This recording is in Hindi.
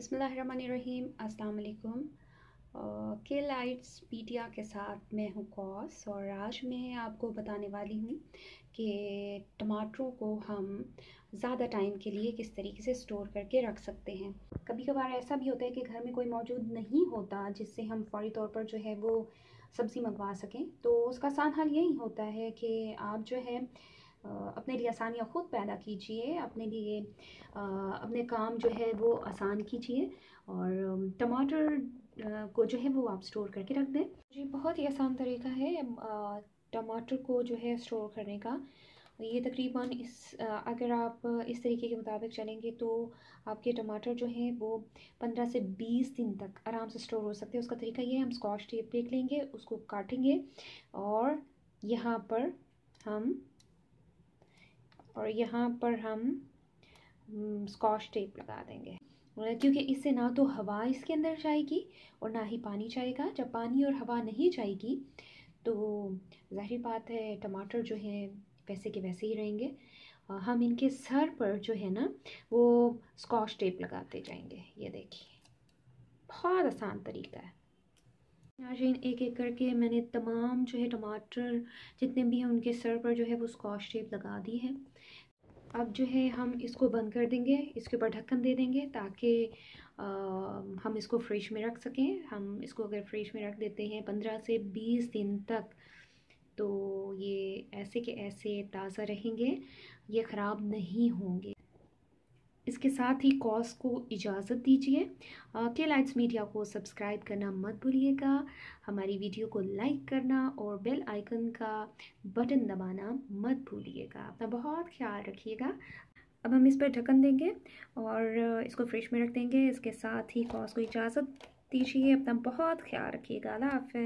बसमीम अस्सलाम के लाइट्स पीटिया के साथ मैं हूँ कॉस और आज मैं आपको बताने वाली हूँ कि टमाटरों को हम ज़्यादा टाइम के लिए किस तरीके से स्टोर करके रख सकते हैं। कभी कभार ऐसा भी होता है कि घर में कोई मौजूद नहीं होता जिससे हम फौरी तौर पर जो है वो सब्ज़ी मंगवा सकें। तो उसका आसान हाल यही होता है कि आप जो है अपने लिए आसानियाँ ख़ुद पैदा कीजिए, अपने लिए अपने काम जो है वो आसान कीजिए और टमाटर को जो है वो आप स्टोर करके रख दें। जी, बहुत ही आसान तरीका है टमाटर को जो है स्टोर करने का। ये तकरीबन इस अगर आप इस तरीके के मुताबिक चलेंगे तो आपके टमाटर जो हैं वो पंद्रह से बीस दिन तक आराम से स्टोर हो सकते हैं। उसका तरीका ये है, हम स्कॉच टेप देख लेंगे, उसको काटेंगे और यहाँ पर हम और यहाँ पर हम स्कॉच टेप लगा देंगे। क्योंकि इससे ना तो हवा इसके अंदर जाएगी और ना ही पानी जाएगा। जब पानी और हवा नहीं जाएगी तो ज़ाहिर बात है टमाटर जो हैं वैसे के वैसे ही रहेंगे। हम इनके सर पर जो है ना, वो स्कॉच टेप लगाते जाएँगे। ये देखिए, बहुत आसान तरीका है। नाजीन एक एक करके मैंने तमाम जो है टमाटर जितने भी हैं उनके सर पर जो है वो स्कॉच टेप लगा दी है। अब जो है हम इसको बंद कर देंगे, इसके ऊपर ढक्कन दे देंगे ताकि हम इसको फ्रिज में रख सकें। हम इसको अगर फ्रिज में रख देते हैं पंद्रह से बीस दिन तक तो ये ऐसे के ऐसे ताज़ा रहेंगे, ये ख़राब नहीं होंगे। इसके साथ ही कॉस को इजाज़त दीजिए। के लाइट्स मीडिया को सब्सक्राइब करना मत भूलिएगा। हमारी वीडियो को लाइक करना और बेल आइकन का बटन दबाना मत भूलिएगा। अपना बहुत ख्याल रखिएगा। अब हम इस पर ढक्कन देंगे और इसको फ्रिज में रख देंगे। इसके साथ ही कॉस को इजाज़त दीजिए। अपना बहुत ख्याल रखिएगा। अल्लाह हाफ़